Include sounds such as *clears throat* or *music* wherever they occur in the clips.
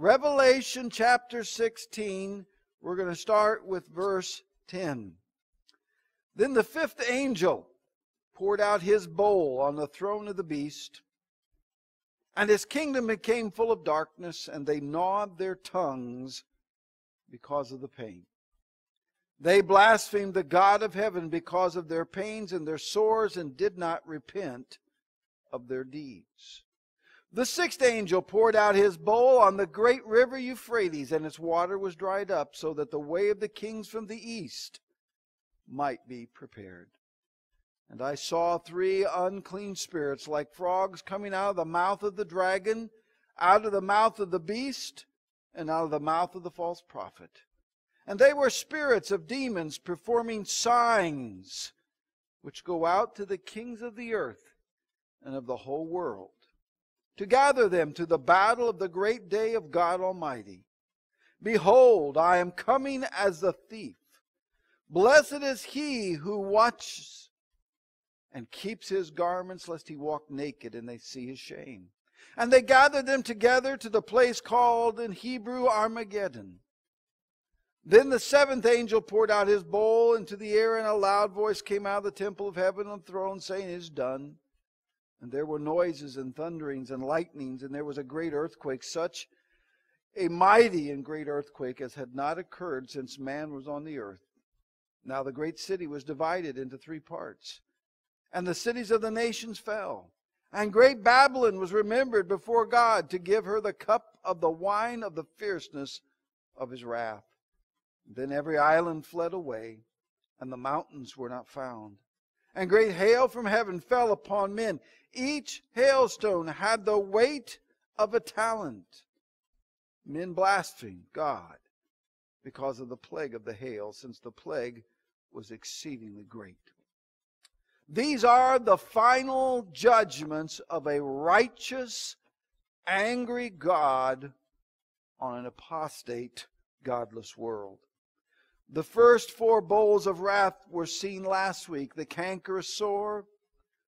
Revelation chapter 16, we're going to start with verse 10. Then the fifth angel poured out his bowl on the throne of the beast, and his kingdom became full of darkness, and they gnawed their tongues because of the pain. They blasphemed the God of heaven because of their pains and their sores, and did not repent of their deeds. The sixth angel poured out his bowl on the great river Euphrates, and its water was dried up, so that the way of the kings from the east might be prepared. And I saw three unclean spirits like frogs coming out of the mouth of the dragon, out of the mouth of the beast, and out of the mouth of the false prophet. And they were spirits of demons performing signs which go out to the kings of the earth and of the whole world to gather them to the battle of the great day of God Almighty. Behold, I am coming as a thief. Blessed is he who watches and keeps his garments, lest he walk naked and they see his shame. And they gathered them together to the place called in Hebrew Armageddon. Then the seventh angel poured out his bowl into the air, and a loud voice came out of the temple of heaven on the throne, saying, It is done. And there were noises and thunderings and lightnings, and there was a great earthquake, such a mighty and great earthquake as had not occurred since man was on the earth. Now the great city was divided into three parts, and the cities of the nations fell. And great Babylon was remembered before God to give her the cup of the wine of the fierceness of his wrath. Then every island fled away, and the mountains were not found. And great hail from heaven fell upon men. Each hailstone had the weight of a talent. Men blasphemed God because of the plague of the hail, since the plague was exceedingly great. These are the final judgments of a righteous, angry God on an apostate, godless world. The first four bowls of wrath were seen last week the cankerous sore,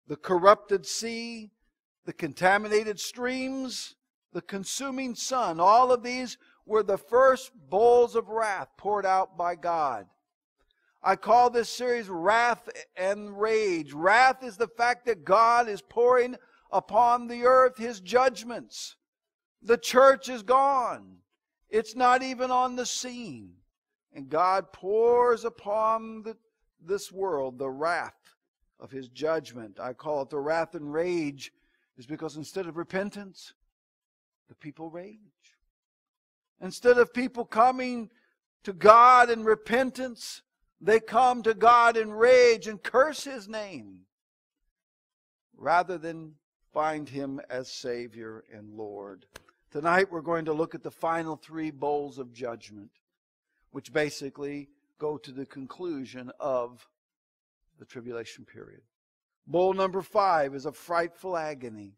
the corrupted sea, the contaminated streams, the consuming sun. All of these were the first bowls of wrath poured out by God. I call this series Wrath and Rage. Wrath is the fact that God is pouring upon the earth his judgments. The church is gone. It's not even on the scene. And God pours upon the, this world the wrath of his judgment. I call it the wrath and rage, is because instead of repentance, the people rage. Instead of people coming to God in repentance, they come to God in rage and curse his name rather than find him as Savior and Lord. Tonight we're going to look at the final three bowls of judgment, which basically go to the conclusion of the tribulation period. Bowl number five is a frightful agony.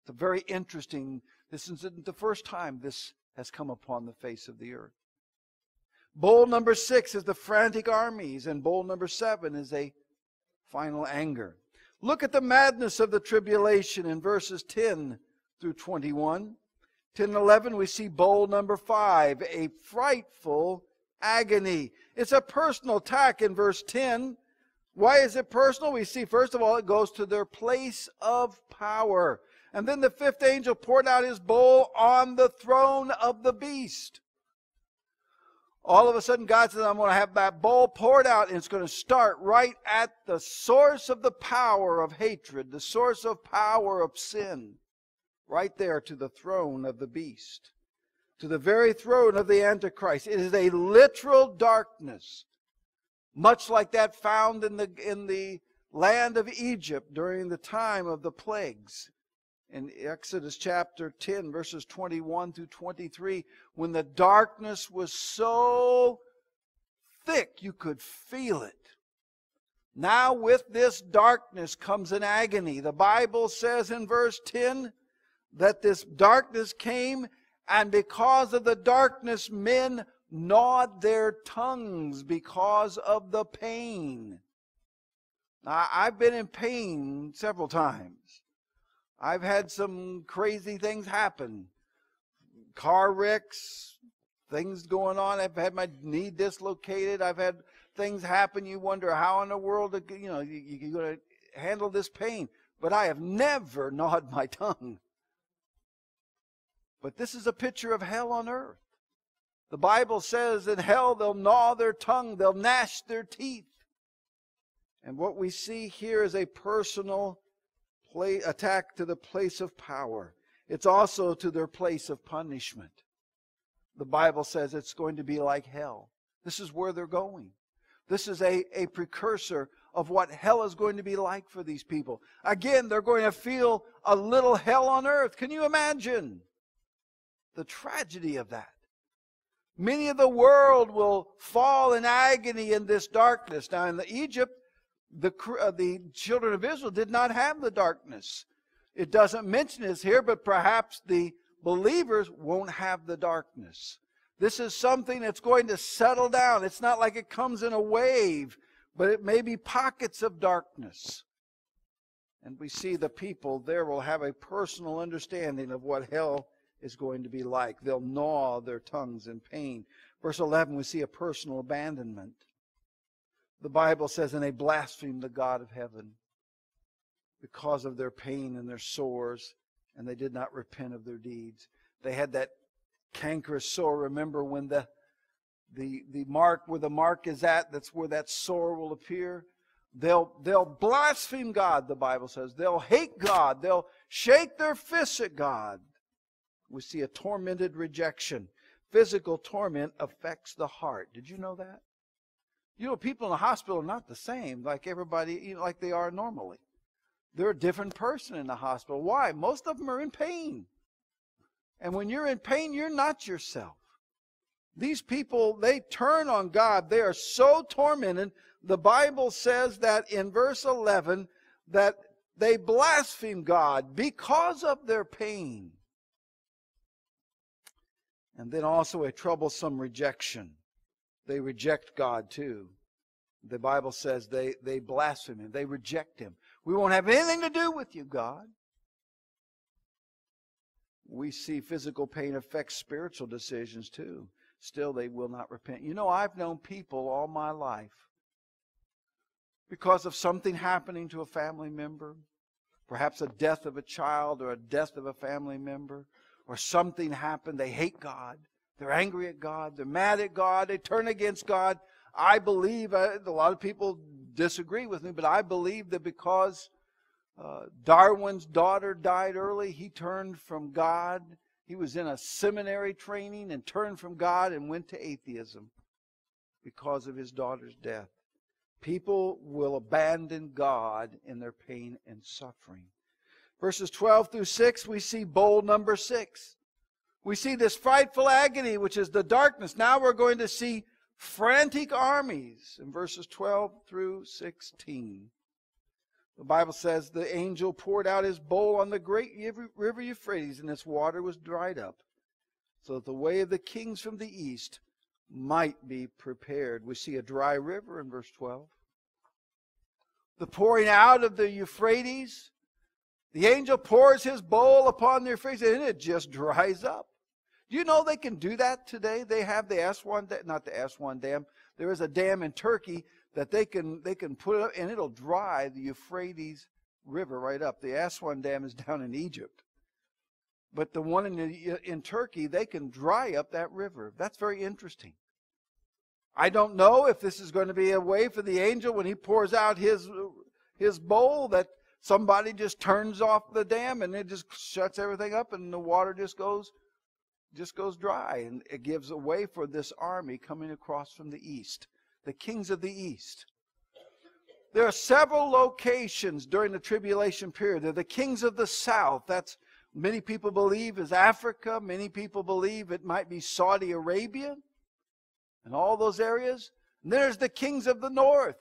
It's a very interesting, this isn't the first time this has come upon the face of the earth. Bowl number six is the frantic armies, and bowl number seven is a final anger. Look at the madness of the tribulation in verses 10 through 21. 10 and 11, we see bowl number five, a frightful agony. It's a personal attack in verse 10 why is it personal? We see, first of all, it goes to their place of power. And then the fifth angel poured out his bowl on the throne of the beast. All of a sudden, God says, I'm going to have that bowl poured out, and it's going to start right at the source of the power of hatred, the source of power of sin, right there to the throne of the beast, to the very throne of the Antichrist. It is a literal darkness much like that found in the, in the land of Egypt during the time of the plagues. In Exodus chapter 10, verses 21 through 23, when the darkness was so thick you could feel it. Now, with this darkness comes an agony. The Bible says in verse 10 that this darkness came, and because of the darkness, men gnawed their tongues because of the pain. Now, I've been in pain several times. I've had some crazy things happen. car wrecks, things going on. I've had my knee dislocated. I've had things happen. You wonder how in the world, you know, you, you're going to handle this pain. But I have never *laughs* gnawed my tongue. But this is a picture of hell on earth. The Bible says in hell they'll gnaw their tongue, they'll gnash their teeth. And what we see here is a personal play, attack to the place of power. It's also to their place of punishment. The Bible says it's going to be like hell. This is where they're going. This is a, a precursor of what hell is going to be like for these people. Again, they're going to feel a little hell on earth. Can you imagine the tragedy of that? Many of the world will fall in agony in this darkness. Now, in the Egypt, the, uh, the children of Israel did not have the darkness. It doesn't mention this here, but perhaps the believers won't have the darkness. This is something that's going to settle down. It's not like it comes in a wave, but it may be pockets of darkness. And we see the people there will have a personal understanding of what hell is going to be like. They'll gnaw their tongues in pain. Verse 11, we see a personal abandonment. The Bible says, and they blasphemed the God of heaven because of their pain and their sores, and they did not repent of their deeds. They had that cankerous sore. Remember when the the the mark where the mark is at, that's where that sore will appear. They'll they'll blaspheme God, the Bible says. They'll hate God. They'll shake their fists at God. We see a tormented rejection. Physical torment affects the heart. Did you know that? You know, people in the hospital are not the same like everybody, you know, like they are normally. They're a different person in the hospital. Why? Most of them are in pain. And when you're in pain, you're not yourself. These people, they turn on God. They are so tormented. The Bible says that in verse 11 that they blaspheme God because of their pain. And then also a troublesome rejection they reject God too. The Bible says they, they blaspheme Him, they reject Him. We won't have anything to do with you, God. We see physical pain affects spiritual decisions too. Still, they will not repent. You know, I've known people all my life because of something happening to a family member, perhaps a death of a child or a death of a family member, or something happened. They hate God. They're angry at God. They're mad at God. They turn against God. I believe, uh, a lot of people disagree with me, but I believe that because uh, Darwin's daughter died early, he turned from God. He was in a seminary training and turned from God and went to atheism because of his daughter's death. People will abandon God in their pain and suffering. Verses 12 through 6, we see bowl number 6. We see this frightful agony, which is the darkness. Now we're going to see frantic armies in verses 12 through 16. The Bible says the angel poured out his bowl on the great river Euphrates, and its water was dried up, so that the way of the kings from the east might be prepared. We see a dry river in verse 12. The pouring out of the Euphrates, the angel pours his bowl upon their Euphrates, and it just dries up. Do you know they can do that today? They have the Aswan, not the Aswan Dam. There is a dam in Turkey that they can they can put up, and it'll dry the Euphrates River right up. The Aswan Dam is down in Egypt, but the one in in Turkey they can dry up that river. That's very interesting. I don't know if this is going to be a way for the angel when he pours out his his bowl that somebody just turns off the dam and it just shuts everything up and the water just goes just goes dry and it gives a way for this army coming across from the east, the kings of the east. There are several locations during the tribulation period. There are the kings of the south. That's many people believe is Africa. Many people believe it might be Saudi Arabia and all those areas. And there's the kings of the north.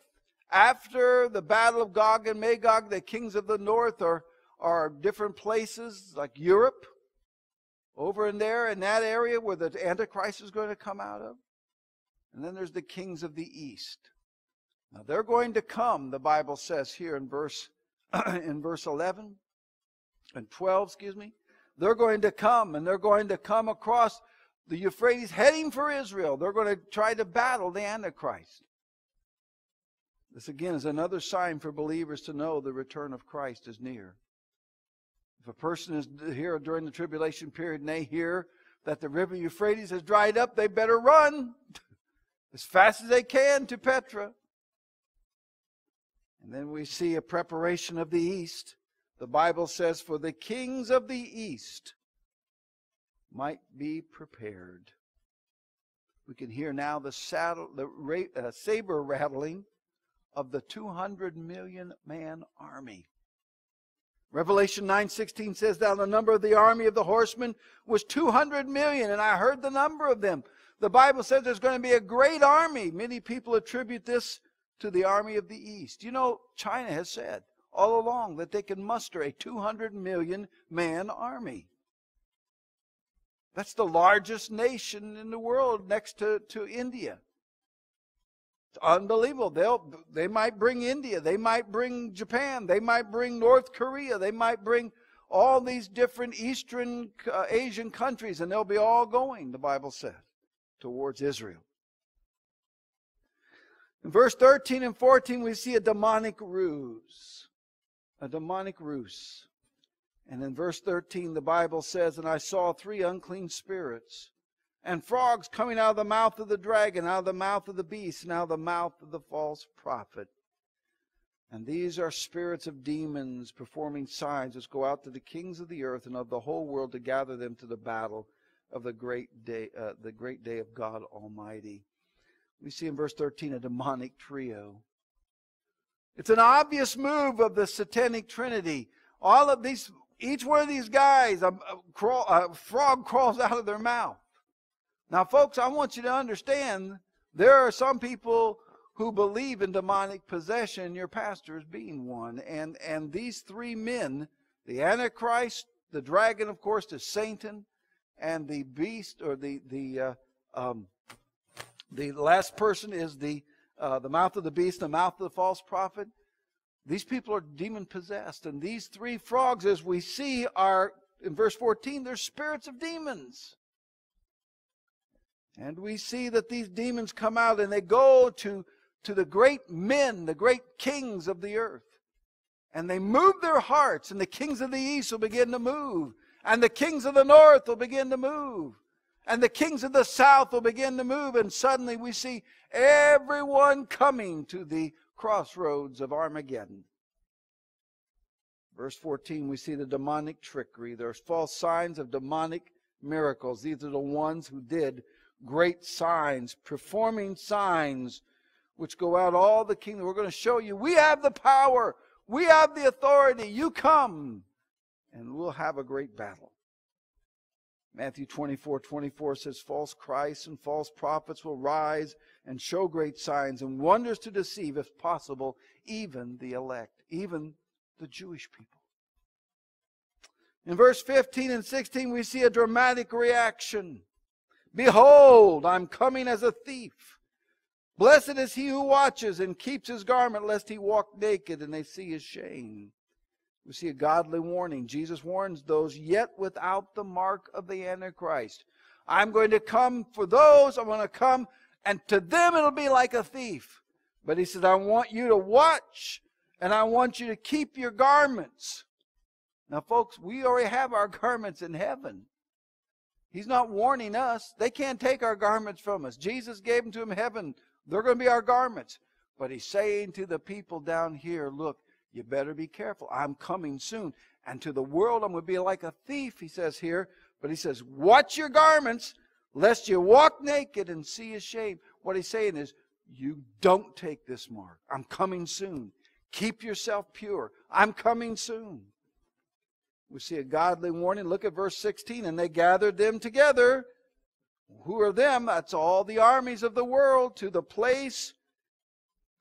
After the battle of Gog and Magog, the kings of the north are, are different places like Europe over in there in that area where the Antichrist is going to come out of. And then there's the kings of the east. Now they're going to come, the Bible says here in verse *clears throat* in verse 11 and 12, excuse me. they're going to come and they're going to come across the Euphrates heading for Israel. They're going to try to battle the Antichrist. This again is another sign for believers to know the return of Christ is near. If a person is here during the tribulation period and they hear that the river Euphrates has dried up, they better run *laughs* as fast as they can to Petra. And then we see a preparation of the east. The Bible says, For the kings of the east might be prepared. We can hear now the, saddle, the uh, saber rattling of the 200 million man army. Revelation 9:16 says now the number of the army of the horsemen was 200 million and I heard the number of them. The Bible says there's going to be a great army. Many people attribute this to the army of the east. You know, China has said all along that they can muster a 200 million man army. That's the largest nation in the world next to, to India. Unbelievable. They'll, they might bring India. They might bring Japan. They might bring North Korea. They might bring all these different Eastern uh, Asian countries, and they'll be all going, the Bible says, towards Israel. In verse 13 and 14, we see a demonic ruse. A demonic ruse. And in verse 13, the Bible says, And I saw three unclean spirits and frogs coming out of the mouth of the dragon, out of the mouth of the beast, and out of the mouth of the false prophet. And these are spirits of demons performing signs which go out to the kings of the earth and of the whole world to gather them to the battle of the great day, uh, the great day of God Almighty. We see in verse 13 a demonic trio. It's an obvious move of the satanic trinity. All of these, each one of these guys, a, a, crawl, a frog crawls out of their mouth. Now, folks, I want you to understand there are some people who believe in demonic possession, your pastor is being one. And, and these three men, the Antichrist, the dragon, of course, is Satan, and the beast, or the, the, uh, um, the last person is the, uh, the mouth of the beast, the mouth of the false prophet. These people are demon possessed. And these three frogs, as we see, are, in verse 14, they're spirits of demons. And we see that these demons come out and they go to, to the great men, the great kings of the earth. And they move their hearts, and the kings of the east will begin to move. And the kings of the north will begin to move. And the kings of the south will begin to move. And suddenly we see everyone coming to the crossroads of Armageddon. Verse 14, we see the demonic trickery. There's false signs of demonic miracles. These are the ones who did great signs, performing signs which go out all the kingdom. We're going to show you we have the power, we have the authority. You come, and we'll have a great battle. Matthew 24 24 says, False Christs and false prophets will rise and show great signs and wonders to deceive, if possible, even the elect, even the Jewish people. In verse 15 and 16, we see a dramatic reaction. Behold, I'm coming as a thief. Blessed is he who watches and keeps his garment, lest he walk naked and they see his shame. We see a godly warning. Jesus warns those yet without the mark of the Antichrist. I'm going to come for those, I'm going to come, and to them it'll be like a thief. But he says, I want you to watch, and I want you to keep your garments. Now, folks, we already have our *laughs* garments in heaven. He's not warning us. They can't take our garments from us. Jesus gave them to in heaven. They're going to be our garments. But he's saying to the people down here, look, you better be careful. I'm coming soon. And to the world, I'm going to be like a thief, he says here. But he says, watch your garments, lest you walk naked and see his shame. What he's saying is, you don't take this mark. I'm coming soon. Keep yourself pure. I'm coming soon. We see a godly warning. Look at verse 16. And they gathered them together. Who are them? That's all the armies of the world to the place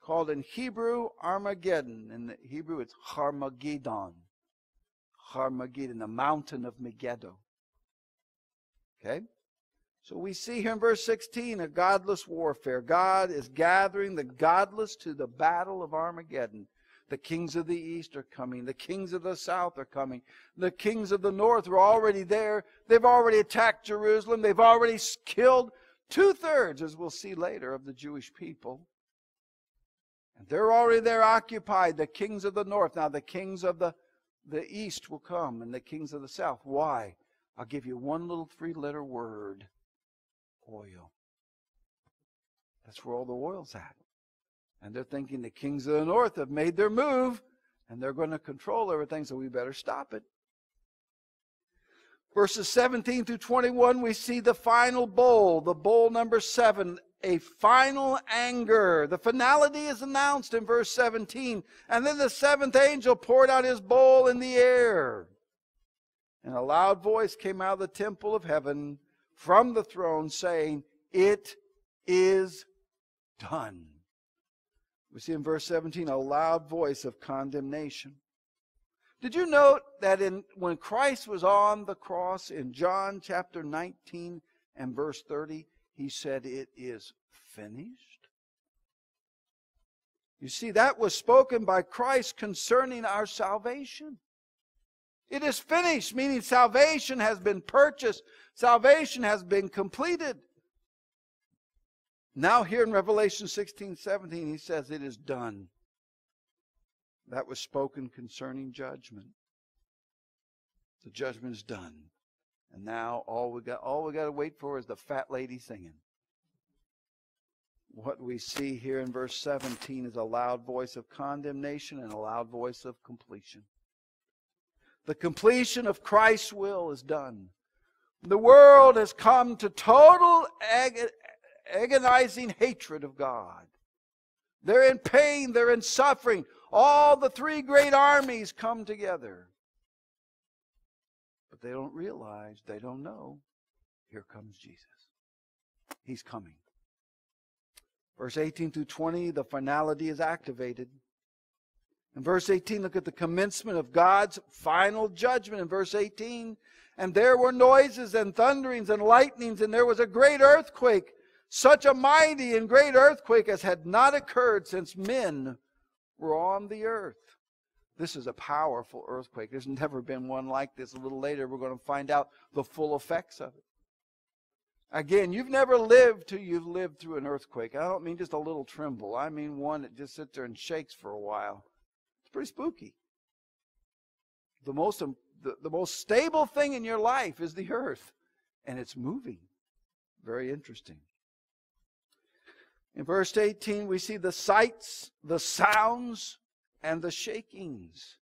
called in Hebrew Armageddon. In the Hebrew, it's Harmageddon. Harmageddon, the mountain of Megiddo. Okay? So we see here in verse 16 a godless warfare. God is gathering the godless to the battle of Armageddon. The kings of the east are coming. The kings of the south are coming. The kings of the north are already there. They've already attacked Jerusalem. They've already killed two thirds, as we'll see later, of the Jewish people. And they're already there occupied, the kings of the north. Now, the kings of the, the east will come and the kings of the south. Why? I'll give you one little three letter word oil. That's where all the oil's at. And they're thinking the kings of the north have made their move and they're going to control everything, so we better stop it. Verses 17 through 21, we see the final bowl, the bowl number seven, a final anger. The finality is announced in verse 17. And then the seventh angel poured out his bowl in the air. And a loud voice came out of the temple of heaven from the throne saying, It is done. We see in verse 17 a loud voice of condemnation. Did you note that in when Christ was on the cross in John chapter 19 and verse 30, he said, It is finished? You see, that was spoken by Christ concerning our salvation. It is finished, meaning salvation has been purchased, salvation has been completed. Now, here in Revelation 16 17, he says, It is done. That was spoken concerning judgment. The judgment is done. And now all we got all we got to wait for is the fat lady singing. What we see here in verse 17 is a loud voice of condemnation and a loud voice of completion. The completion of Christ's will is done. The world has come to total agonizing hatred of God. They're in pain, they're in suffering. All the three great armies come together. But they don't realize, they don't know, here comes Jesus. He's coming. Verse 18 through 20, the finality is activated. In verse 18, look at the commencement of God's final judgment. In verse 18, and there were noises and thunderings and lightnings, and there was a great earthquake such a mighty and great earthquake as had not occurred since men were on the earth. This is a powerful earthquake. There's never been one like this. A little later, we're going to find out the full effects of it. Again, you've never lived till you've lived through an earthquake. I don't mean just a little tremble. I mean one that just sits there and shakes for a while. It's pretty spooky. The most, the, the most stable thing in your life is the earth, and it's moving. Very interesting. In verse 18, we see the sights, the sounds, and the shakings.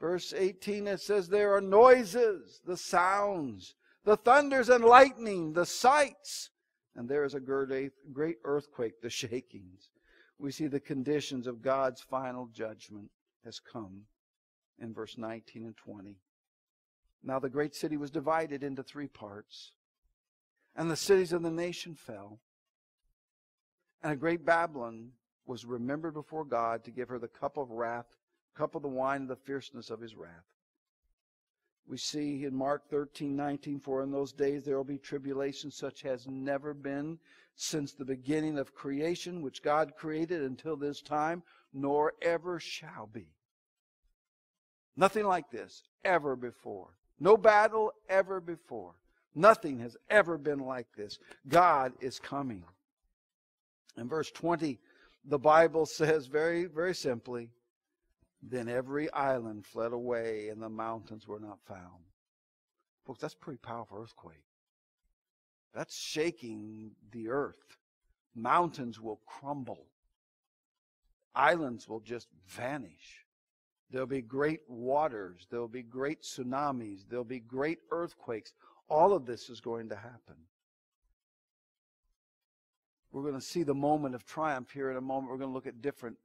Verse 18, it says there are noises, the sounds, the thunders and lightning, the sights, and there is a great earthquake, the shakings. We see the conditions of God's final judgment has come in verse 19 and 20. Now the great city was divided into three parts, and the cities of the nation fell. And a great Babylon was remembered before God to give her the cup of wrath, cup of the wine of the fierceness of his wrath. We see in Mark 13, 19, for in those days there will be tribulation such as never been since the beginning of creation, which God created until this time, nor ever shall be. Nothing like this ever before. No battle ever before. Nothing has ever been like this. God is coming. In verse 20, the Bible *laughs* says very, very simply, then every island fled away and the mountains were not found. Folks, that's a pretty powerful earthquake. That's shaking the earth. Mountains will crumble. Islands will just vanish. There'll be great waters. There'll be great tsunamis. There'll be great earthquakes. All of this is going to happen. We're going to see the moment of triumph here in a moment. We're going to look at different,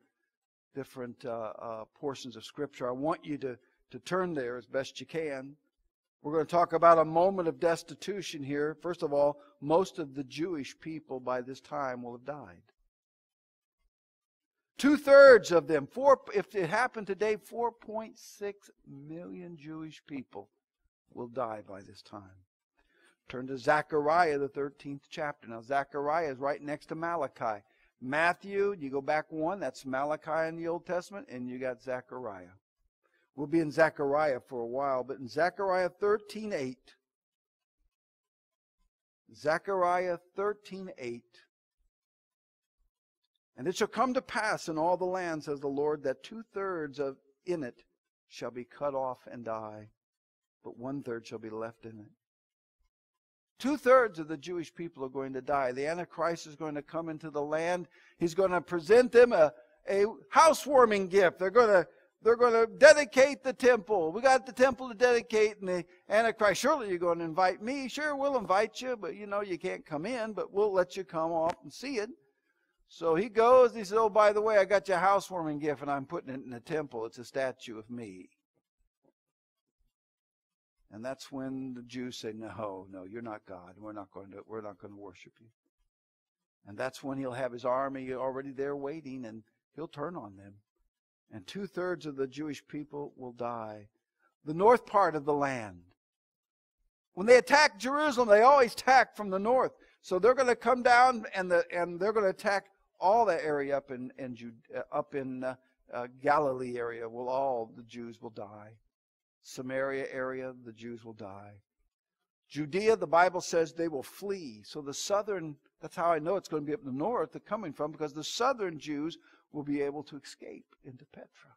different uh, uh, portions of Scripture. I want you to, to turn there as best you can. We're going to talk about a moment of destitution here. First of all, most of the Jewish people by this time will have died. Two thirds of them, four, if it happened today, 4.6 million Jewish people will die by this time. Turn to Zechariah, the 13th chapter. Now, Zechariah is right next to Malachi. Matthew, you go back one, that's Malachi in the Old Testament, and you got Zechariah. We'll be in Zechariah for a while, but in Zechariah 13 8, Zechariah 13 8, and it shall come to pass in all the land, says the Lord, that two thirds of in it shall be cut off and die, but one third shall be left in it. Two thirds of the Jewish people are going to die. The Antichrist is going to come into the land. He's going to present them a, a housewarming gift. They're going to they're going to dedicate the temple. We got the temple to dedicate, and the Antichrist. Surely you're going to invite me. Sure, we'll invite you, but you know you can't come in. But we'll let you come off and see it. So he goes. He says, "Oh, by the way, I got you a housewarming gift, and I'm putting it in the temple. It's a statue of me." And that's when the Jews say, No, no, you're not God. We're not going to we're not going to worship you. And that's when he'll have his army already there waiting and he'll turn on them. And two thirds of the Jewish people will die. The north part of the land. When they attack Jerusalem, they always attack from the north. So they're going to come down and the and they're going to attack all that area up in, in uh, up in uh, uh, Galilee area. Will all the Jews will die. Samaria area, the Jews will die. Judea, the Bible says they will flee. So the southern, that's how I know it's going to be up in the north they're coming from, because the southern Jews will be able to escape into Petra.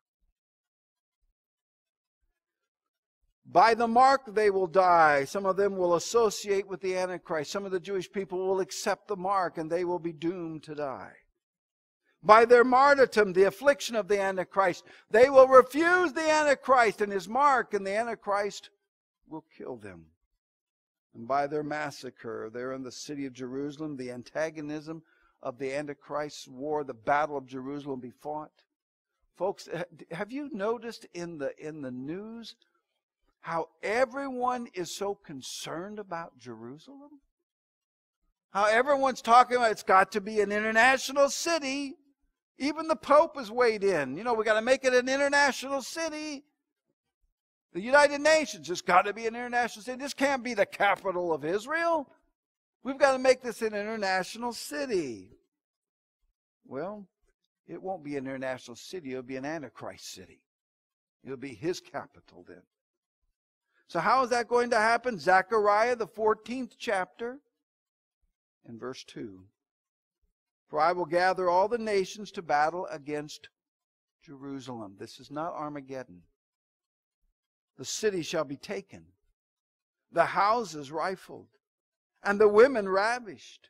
By the mark they will die. Some of them will associate with the Antichrist. Some of the Jewish people will accept the mark and they will be doomed to die by their martyrdom, the affliction of the Antichrist. They will refuse the Antichrist and his mark, and the Antichrist will kill them. And by their massacre, there in the city of Jerusalem, the antagonism of the Antichrist's war, the battle of Jerusalem be fought. Folks, have you noticed in the in the news how everyone is so concerned about Jerusalem? How everyone's talking about it's got to be an international city. Even the Pope has weighed in. You know, we got to make it an international city. The United Nations has got to be an international city. This can't be the capital of Israel. We've got to make this an international city. Well, it won't be an international city. It'll be an Antichrist city. It'll be his capital then. So, how is that going to happen? Zechariah, the 14th chapter, and verse 2. For I will gather all the nations to battle against Jerusalem. This is not Armageddon. The city shall be taken, the houses rifled, and the women ravished.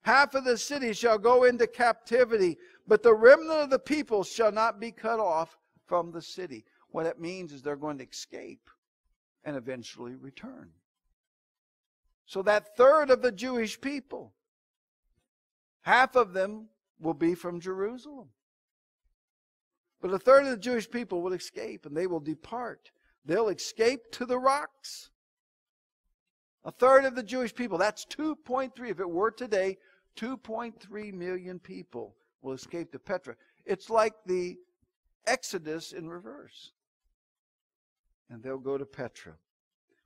Half of the city shall go into captivity, but the remnant of the people shall not be cut off from the city. What it means is they're going to escape and eventually return. So that third of the Jewish people Half of them will be from Jerusalem. But a third of the Jewish people will escape and they will depart. They'll escape to the rocks. A third of the Jewish people, that's 2.3, if it were today, 2.3 million people will escape to Petra. It's like the Exodus in reverse. And they'll go to Petra.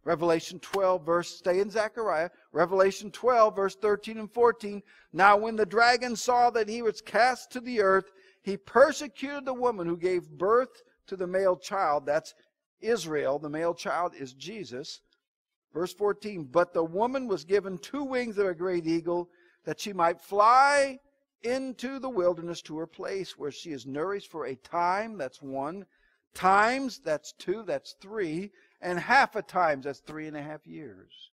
Revelation 12, verse, stay in Zechariah. Revelation 12, verse 13 and 14. Now, when the dragon saw that he was cast to the earth, he persecuted the woman who gave birth to the male child. That's Israel. The male child is Jesus. Verse 14. But the woman was given two wings of a great eagle that she might fly into the wilderness to her place where she is nourished for a time. That's one. Times. That's two. That's three and half a times, that's three and a half years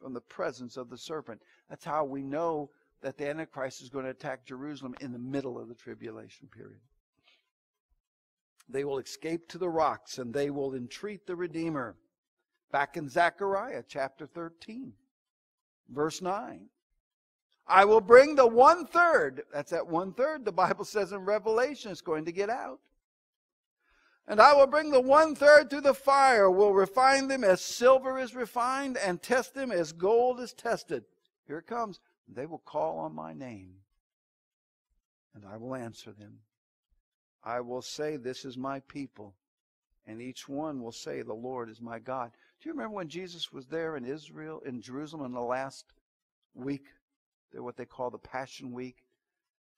from the presence of the serpent. That's how we know that the Antichrist is going to attack Jerusalem in the middle of the tribulation period. They will escape to the rocks and they will entreat the Redeemer. Back in Zechariah chapter 13, verse 9. I will bring the one third, that's that one third the Bible says in Revelation is going to get out. And I will bring the one third through the fire, will refine them as silver is refined, and test them as gold is tested. Here it comes. They will call on my name, and I will answer them. I will say, This is my people. And each one will say, The Lord is my God. Do you remember when Jesus was there in Israel, in Jerusalem, in the last week, what they call the Passion Week?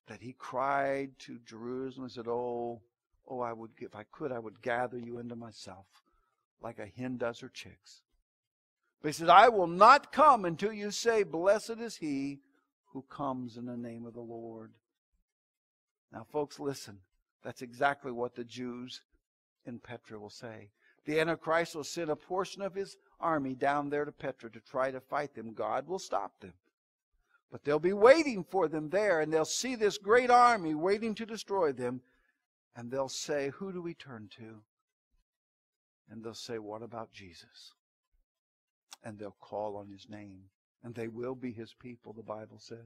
that he cried to Jerusalem and said, Oh, oh, I would, if I could, I would gather you into myself like a hen does her chicks. But he says, I will not come until you say, Blessed is he who comes in the name of the Lord. Now, folks, listen. That's exactly what the Jews in Petra will say. The Antichrist will send a portion of his army down there to Petra to try to fight them. God will stop them. But they'll be waiting for them there, and they'll see this great army waiting to destroy them, and they'll say, Who do we turn to? And they'll say, What about Jesus? And they'll call on his name, and they will be his people, the Bible says.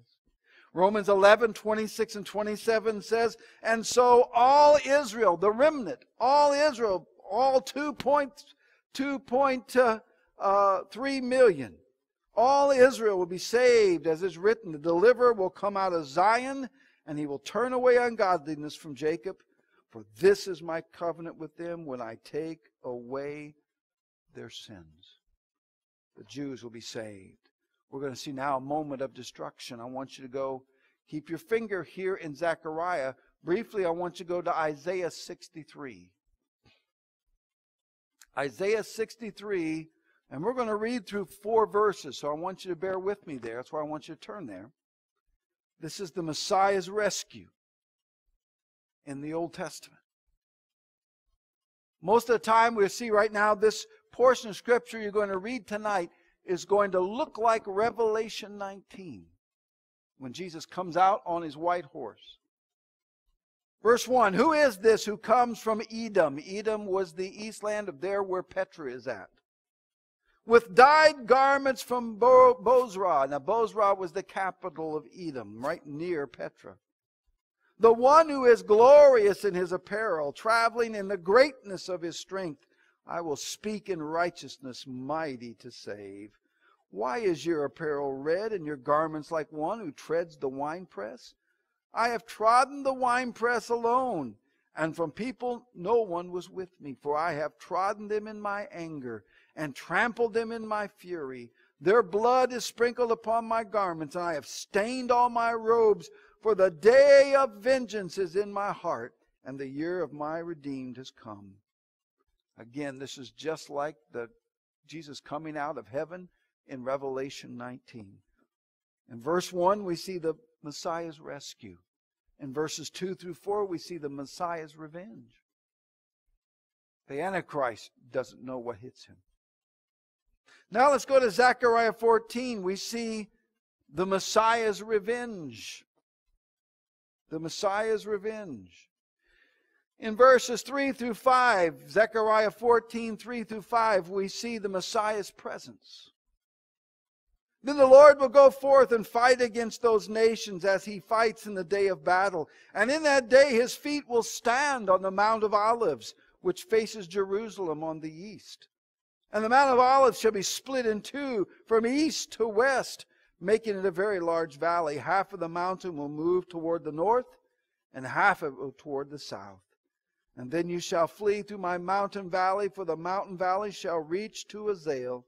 Romans 11, 26 and 27 says, And so all Israel, the remnant, all Israel, all 2.3 uh, million, all Israel will be saved, as is written, the deliverer will come out of Zion, and he will turn away ungodliness from Jacob. For this is my covenant with them when I take away their sins. The Jews will be saved. We're going to see now a moment of destruction. I want you to go, keep your finger here in Zechariah. Briefly, I want you to go to Isaiah 63. Isaiah 63, and we're going to read through four verses, so I want you to bear with me there. That's why I want you to turn there. This is the Messiah's rescue in the Old Testament. Most of the time, we see right now this portion of Scripture you're going to read tonight is going to look like Revelation 19 when Jesus comes out on his white horse. Verse 1 Who is this who comes from Edom? Edom was the east land of there where Petra is at. With dyed garments from Bo- Bozrah. Now, Bozrah was the capital of Edom, right near Petra. The one who is glorious in his apparel, traveling in the greatness of his strength, I will speak in righteousness, mighty to save. Why is your apparel red and your garments like one who treads the winepress? I have trodden the winepress alone, and from people no one was with me, for I have trodden them in my anger and trampled them in my fury. Their blood is sprinkled upon my garments, and I have stained all my robes, for the day of vengeance is in my heart, and the year of my redeemed has come. Again, this is just like the Jesus coming out of heaven in Revelation 19. In verse 1, we see the Messiah's rescue. In verses 2 through 4, we see the Messiah's revenge. The Antichrist doesn't know what hits him. Now let's go to Zechariah 14. We see the Messiah's revenge. The Messiah's revenge. In verses 3 through 5, Zechariah 14, 3 through 5, we see the Messiah's presence. Then the Lord will go forth and fight against those nations as he fights in the day of battle. And in that day his feet will stand on the Mount of Olives, which faces Jerusalem on the east. And the Mount of Olives shall be split in two from east to west, making it a very large valley. Half of the mountain will move toward the north, and half of it toward the south. And then you shall flee through my mountain valley, for the mountain valley shall reach to Azal.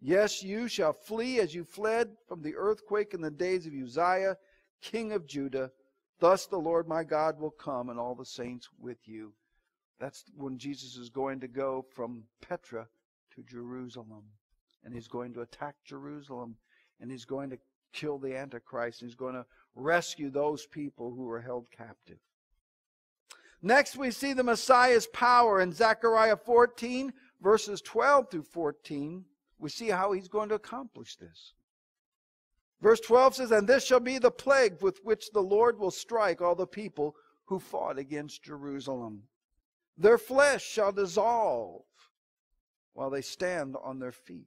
Yes, you shall flee as you fled from the earthquake in the days of Uzziah, king of Judah. Thus the Lord my God will come, and all the saints with you. That's when Jesus is going to go from Petra to Jerusalem. And he's going to attack Jerusalem. And he's going to kill the Antichrist. And he's going to rescue those people who are held captive. Next, we see the Messiah's power in Zechariah 14, verses 12 through 14. We see how he's going to accomplish this. Verse 12 says, And this shall be the plague with which the Lord will strike all the people who fought against Jerusalem. Their flesh shall dissolve while they stand on their feet.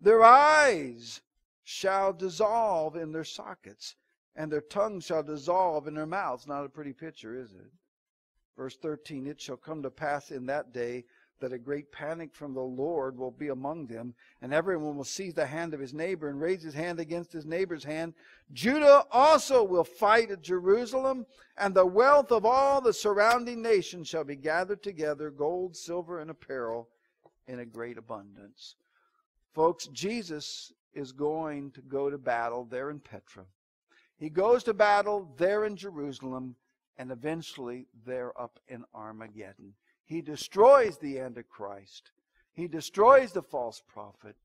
Their eyes shall dissolve in their sockets, and their tongues shall dissolve in their mouths. Not a pretty picture, is it? Verse 13 It shall come to pass in that day that a great panic from the Lord will be among them, and everyone will seize the hand of his neighbor and raise his hand against his neighbor's hand. Judah also will fight at Jerusalem, and the wealth of all the surrounding nations shall be gathered together gold, silver, and apparel in a great abundance. Folks, Jesus is going to go to battle there in Petra. He goes to battle there in Jerusalem and eventually there up in Armageddon. He destroys the Antichrist. He destroys the false prophet.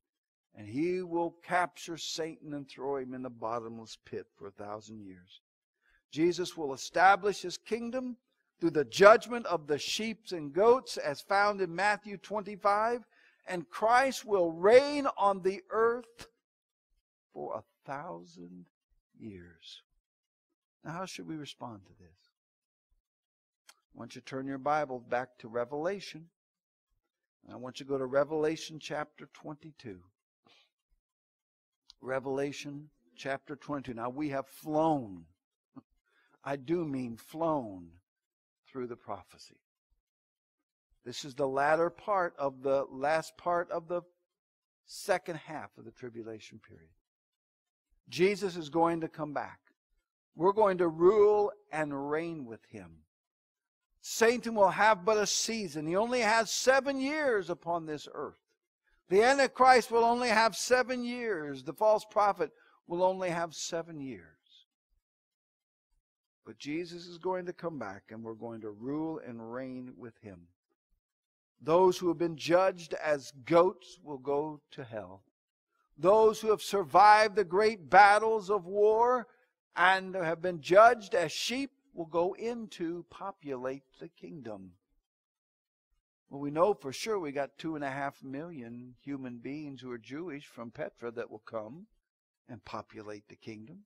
And he will capture Satan and throw him in the bottomless pit for a thousand years. Jesus will establish his kingdom through the judgment of the sheep and goats, as found in Matthew 25, and Christ will reign on the earth for a thousand years. Now, how should we respond to this? I want you to turn your Bible back to Revelation. I want you to go to Revelation chapter 22. Revelation chapter 22. Now, we have flown. I do mean flown through the prophecy. This is the latter part of the last part of the second half of the tribulation period. Jesus is going to come back. We're going to rule and reign with him. Satan will have but a season. He only has seven years upon this earth. The Antichrist will only have seven years. The false prophet will only have seven years. But Jesus is going to come back and we're going to rule and reign with him. Those who have been judged as goats will go to hell. Those who have survived the great battles of war and have been judged as sheep will go in to populate the kingdom. Well, we know for sure we got two and a half million human beings who are Jewish from Petra that will come and populate the kingdom.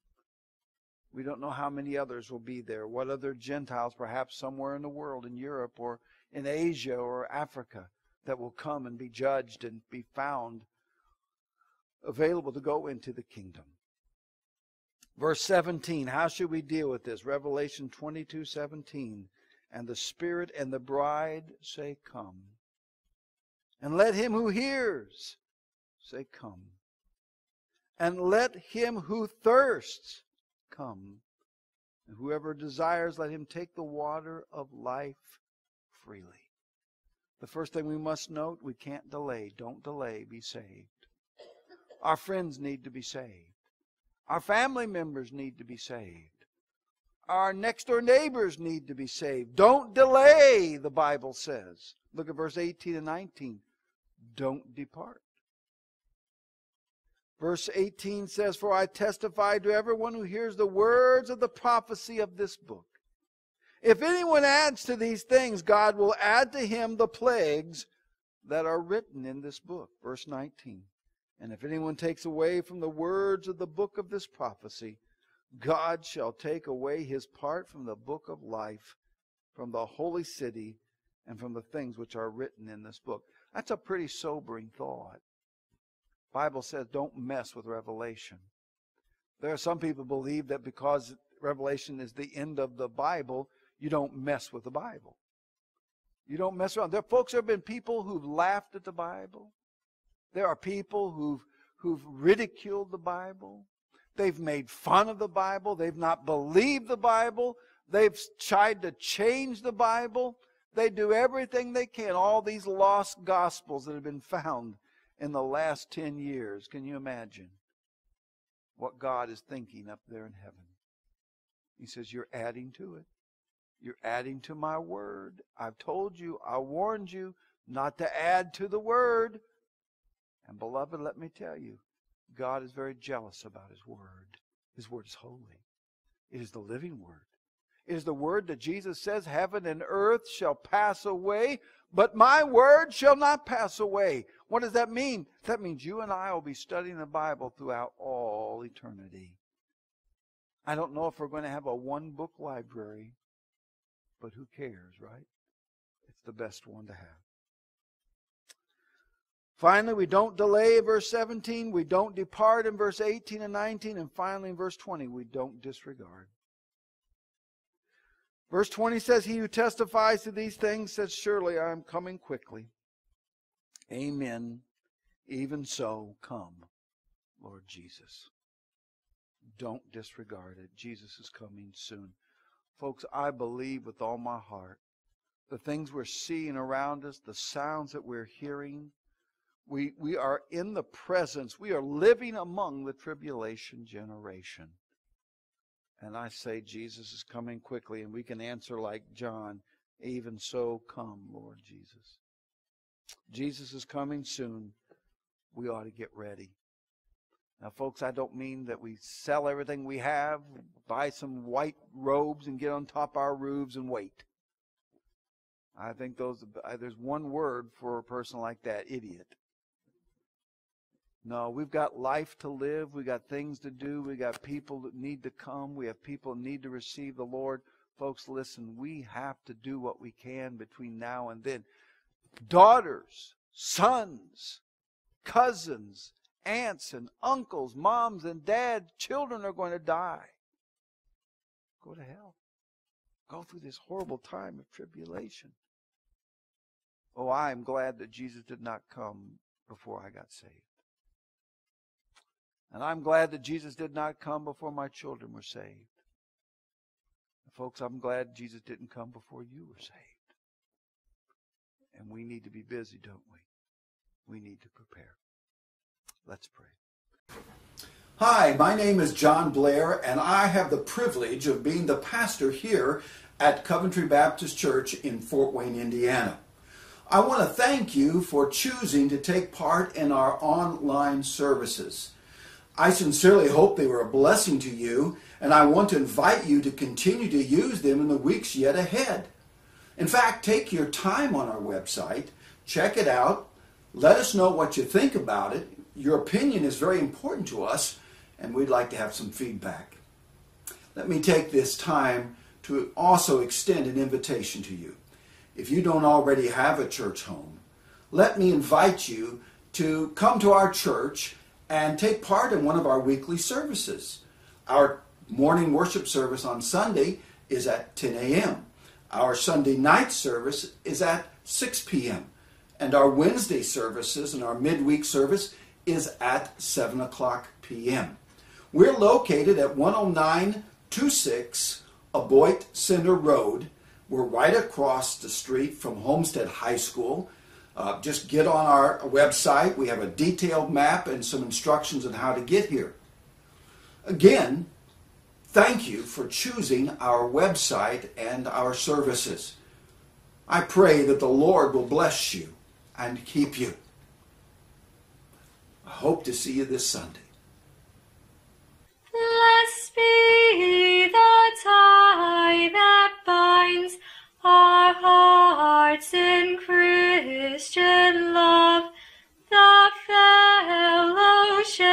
We don't know how many others will be there. What other Gentiles, perhaps somewhere in the world, in Europe or in Asia or Africa, that will come and be judged and be found available to go into the kingdom. Verse 17, how should we deal with this? Revelation 22 17. And the Spirit and the bride say, Come. And let him who hears say, Come. And let him who thirsts come. And whoever desires, let him take the water of life freely. The first thing we must note, we can't delay. Don't delay, be saved. Our friends need to be saved. Our family members need to be saved. Our next door neighbors need to be saved. Don't delay, the Bible says. Look at verse 18 and 19. Don't depart. Verse 18 says, For I testify to everyone who hears the words of the prophecy of this book. If anyone adds to these things, God will add to him the plagues that are written in this book. Verse 19. And if anyone takes away from the words of the book of this prophecy, God shall take away his part from the book of life, from the holy city, and from the things which are written in this book. That's a pretty sobering thought. Bible says don't mess with Revelation. There are some people believe that because Revelation is the end of the Bible, you don't mess with the Bible. You don't mess around. There folks there have been people who've laughed at the Bible. There are people who've, who've ridiculed the Bible. They've made fun of the Bible. They've not believed the Bible. They've tried to change the Bible. They do everything they can. All these lost gospels that have been found in the last 10 years. Can you imagine what God is thinking up there in heaven? He says, You're adding to it. You're adding to my word. I've told you, I warned you not to add to the word. And beloved, let me tell you, God is very jealous about His Word. His Word is holy. It is the living Word. It is the Word that Jesus says, Heaven and earth shall pass away, but my Word shall not pass away. What does that mean? That means you and I will be studying the Bible throughout all eternity. I don't know if we're going to have a one book library, but who cares, right? It's the best one to have. Finally, we don't delay verse 17. We don't depart in verse 18 and 19. And finally, in verse 20, we don't disregard. Verse 20 says, He who testifies to these things says, Surely I am coming quickly. Amen. Even so, come, Lord Jesus. Don't disregard it. Jesus is coming soon. Folks, I believe with all my heart the things we're seeing around us, the sounds that we're hearing, we, we are in the presence, we are living among the tribulation generation. And I say, Jesus is coming quickly, and we can answer like John, even so, come, Lord Jesus. Jesus is coming soon. We ought to get ready. Now, folks, I don't mean that we sell everything we have, buy some white robes, and get on top our roofs and wait. I think those there's one word for a person like that, idiot. No, we've got life to live. We've got things to do. We've got people that need to come. We have people need to receive the Lord. Folks, listen, we have to do what we can between now and then. Daughters, sons, cousins, aunts and uncles, moms and dads, children are going to die. Go to hell. Go through this horrible time of tribulation. Oh, I am glad that Jesus did not come before I got saved. And I'm glad that Jesus did not come before my children were saved. And folks, I'm glad Jesus didn't come before you were saved. And we need to be busy, don't we? We need to prepare. Let's pray. Hi, my name is John Blair, and I have the privilege of being the pastor here at Coventry Baptist Church in Fort Wayne, Indiana. I want to thank you for choosing to take part in our online services. I sincerely hope they were a blessing to you, and I want to invite you to continue to use them in the weeks yet ahead. In fact, take your time on our website, check it out, let us know what you think about it. Your opinion is very important to us, and we'd like to have some feedback. Let me take this time to also extend an invitation to you. If you don't already have a church home, let me invite you to come to our church and take part in one of our weekly services. Our morning worship service on Sunday is at 10 a.m. Our Sunday night service is at 6 p.m. And our Wednesday services and our midweek service is at 7 o'clock p.m. We're located at 10926 Aboite Center Road. We're right across the street from Homestead High School. Uh, just get on our website. We have a detailed map and some instructions on how to get here. Again, thank you for choosing our website and our services. I pray that the Lord will bless you and keep you. I hope to see you this Sunday. Blessed be the tie that binds our hearts in Christian love, the fellowship.